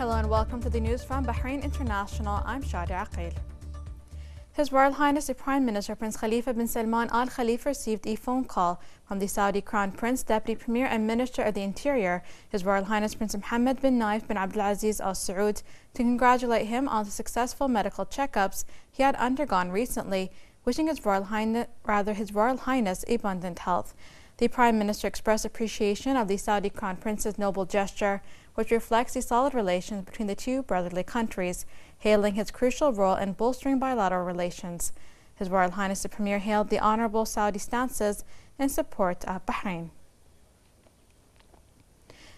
Hello and welcome to the news from Bahrain International. I'm Shadia Aqil. His Royal Highness the Prime Minister Prince Khalifa bin Salman Al Khalifa received a phone call from the Saudi Crown Prince, Deputy Premier and Minister of the Interior, His Royal Highness Prince Mohammed bin Naif bin Abdulaziz Al Saud, to congratulate him on the successful medical checkups he had undergone recently, wishing His Royal Highness, rather His Royal Highness abundant health. The Prime Minister expressed appreciation of the Saudi Crown Prince's noble gesture, which reflects the solid relations between the two brotherly countries, hailing his crucial role in bolstering bilateral relations. His Royal Highness the Premier hailed the honorable Saudi stances in support of Bahrain.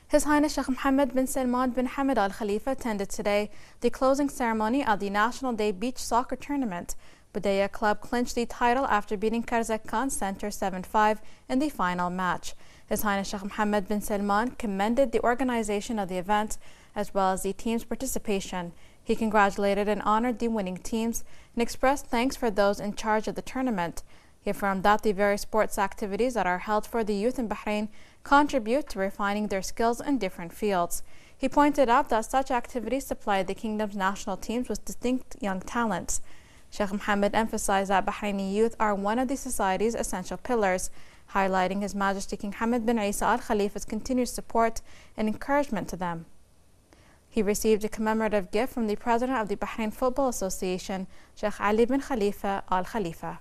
His Highness Sheikh Mohammed bin Salman bin Hamad Al Khalifa attended today the closing ceremony of the National Day Beach Soccer Tournament, Budaya Club clinched the title after beating Karzakan Center 7-5 in the final match. His Highness Sheikh Mohammed bin Salman commended the organization of the event as well as the team's participation. He congratulated and honored the winning teams and expressed thanks for those in charge of the tournament. He affirmed that the various sports activities that are held for the youth in Bahrain contribute to refining their skills in different fields. He pointed out that such activities supply the kingdom's national teams with distinct young talents. Sheikh Mohammed emphasized that Bahraini youth are one of the society's essential pillars, highlighting His Majesty King Hamad bin Isa Al Khalifa's continued support and encouragement to them. He received a commemorative gift from the president of the Bahrain Football Association, Sheikh Ali bin Khalifa Al Khalifa.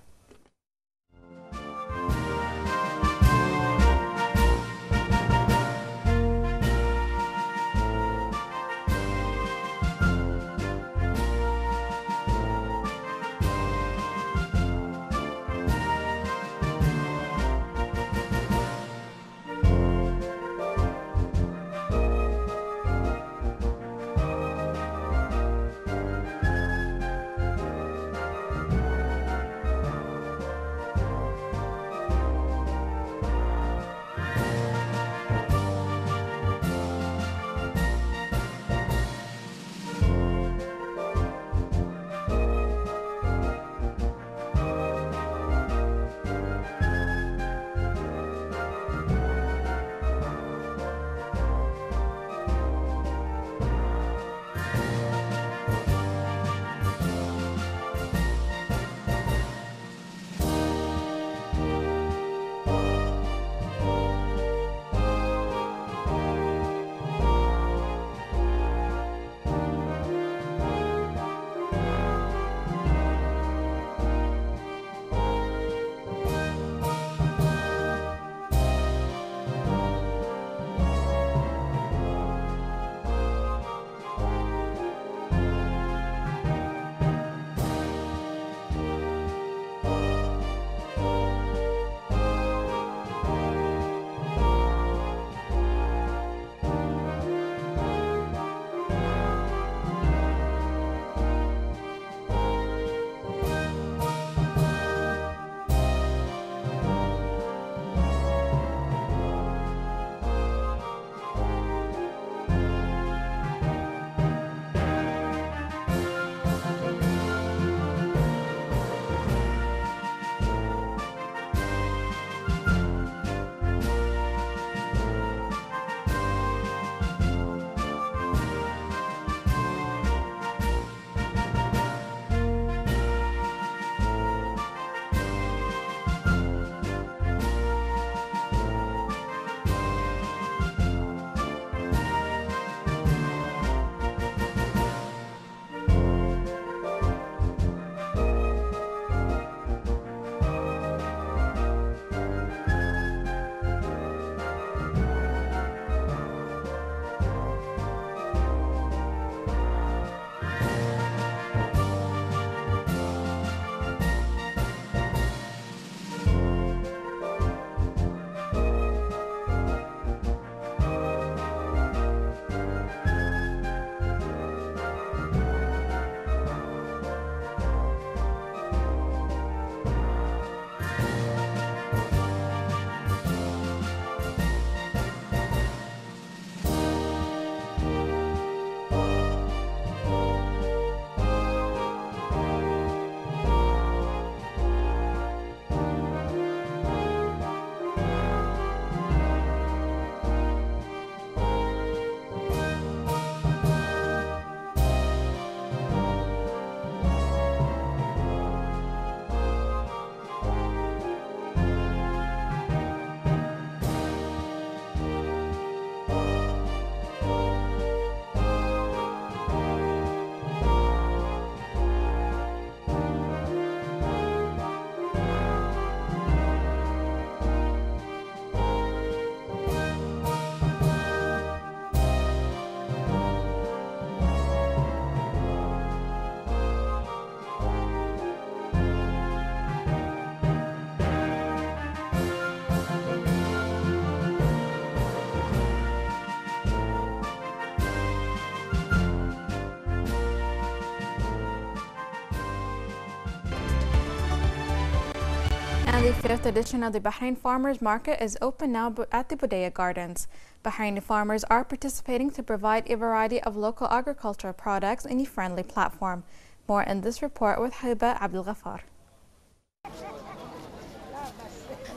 85th edition of the Bahrain Farmers Market is open now at the Budaya Gardens. Bahraini farmers are participating to provide a variety of local agricultural products in a friendly platform. More in this report with Hiba Abdul Ghaffar.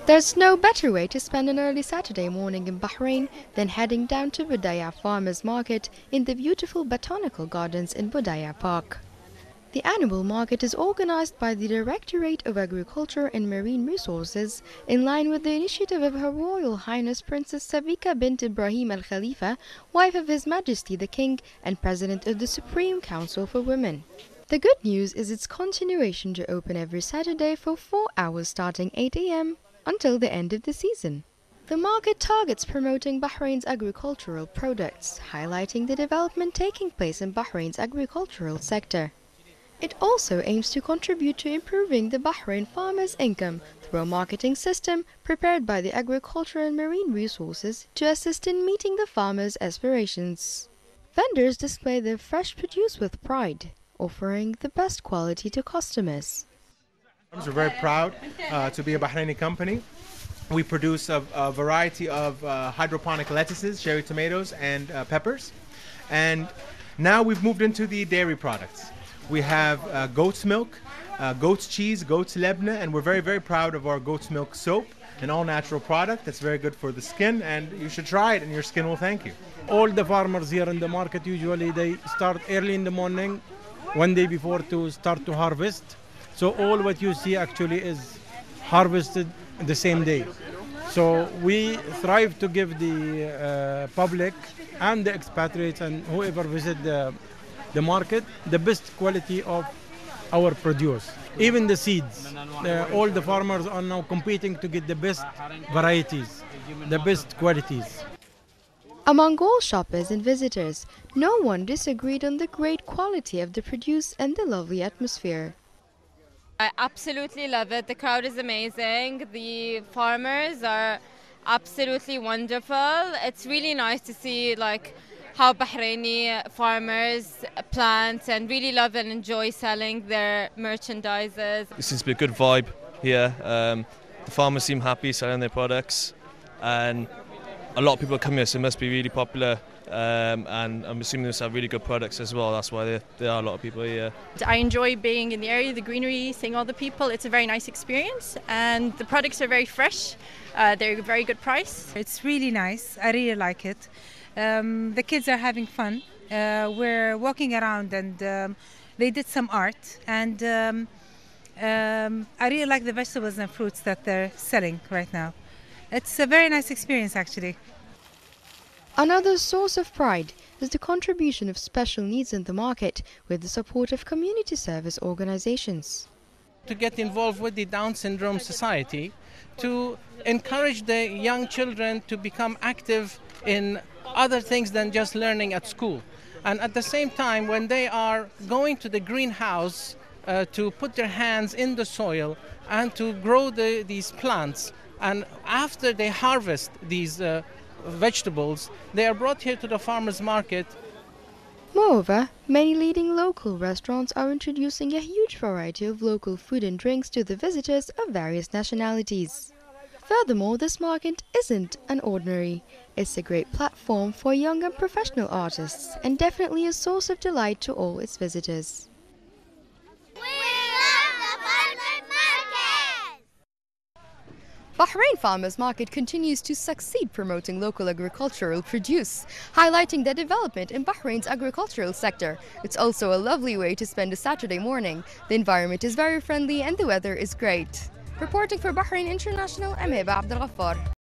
There's no better way to spend an early Saturday morning in Bahrain than heading down to Budaya Farmers Market in the beautiful botanical gardens in Budaya Park. The annual market is organized by the Directorate of Agriculture and Marine Resources in line with the initiative of Her Royal Highness Princess Sabeeka bint Ibrahim Al Khalifa, wife of His Majesty the King and President of the Supreme Council for Women. The good news is its continuation to open every Saturday for 4 hours starting 8 a.m. until the end of the season. The market targets promoting Bahrain's agricultural products, highlighting the development taking place in Bahrain's agricultural sector. It also aims to contribute to improving the Bahrain farmers' income through a marketing system prepared by the Agriculture and Marine Resources to assist in meeting the farmers' aspirations. Vendors display their fresh produce with pride, offering the best quality to customers. We're very proud uh, to be a Bahraini company. We produce a, a variety of uh, hydroponic lettuces, cherry tomatoes, and uh, peppers. And now we've moved into the dairy products. We have uh, goat's milk, uh, goat's cheese, goat's lebna, and we're very, very proud of our goat's milk soap, an all natural product that's very good for the skin, and you should try it, and your skin will thank you. All the farmers here in the market usually they start early in the morning, one day before to start to harvest. So all what you see actually is harvested the same day. So we strive to give the uh, public and the expatriates and whoever visit the the market the best quality of our produce. Even the seeds, uh, all the farmers are now competing to get the best varieties, the best qualities. Among all shoppers and visitors, no one disagreed on the great quality of the produce and the lovely atmosphere. I absolutely love it. The crowd is amazing. The farmers are absolutely wonderful. It's really nice to see like how Bahraini farmers plant and really love and enjoy selling their merchandises. It seems to be a good vibe here. Um, the farmers seem happy selling their products, and a lot of people come here, so it must be really popular. Um, and I'm assuming they have really good products as well. That's why there, there are a lot of people here. I enjoy being in the area, the greenery, seeing all the people. It's a very nice experience, and the products are very fresh. Uh, they're a very good price. It's really nice. I really like it. Um, the kids are having fun. Uh, we're walking around and um, they did some art and um, um, I really like the vegetables and fruits that they're selling right now. It's a very nice experience actually. Another source of pride is the contribution of special needs in the market with the support of community service organizations. To get involved with the Down Syndrome Society, to encourage the young children to become active in other things than just learning at school. And at the same time, when they are going to the greenhouse uh, to put their hands in the soil and to grow the, these plants, and after they harvest these uh, vegetables, they are brought here to the farmers market. Moreover, many leading local restaurants are introducing a huge variety of local food and drinks to the visitors of various nationalities. Furthermore, this market isn't an ordinary. It's a great platform for young and professional artists and definitely a source of delight to all its visitors. Bahrain Farmers Market continues to succeed promoting local agricultural produce, highlighting the development in Bahrain's agricultural sector. It's also a lovely way to spend a Saturday morning. The environment is very friendly and the weather is great. Reporting for Bahrain International, I'm Heba Abdel Ghaffar.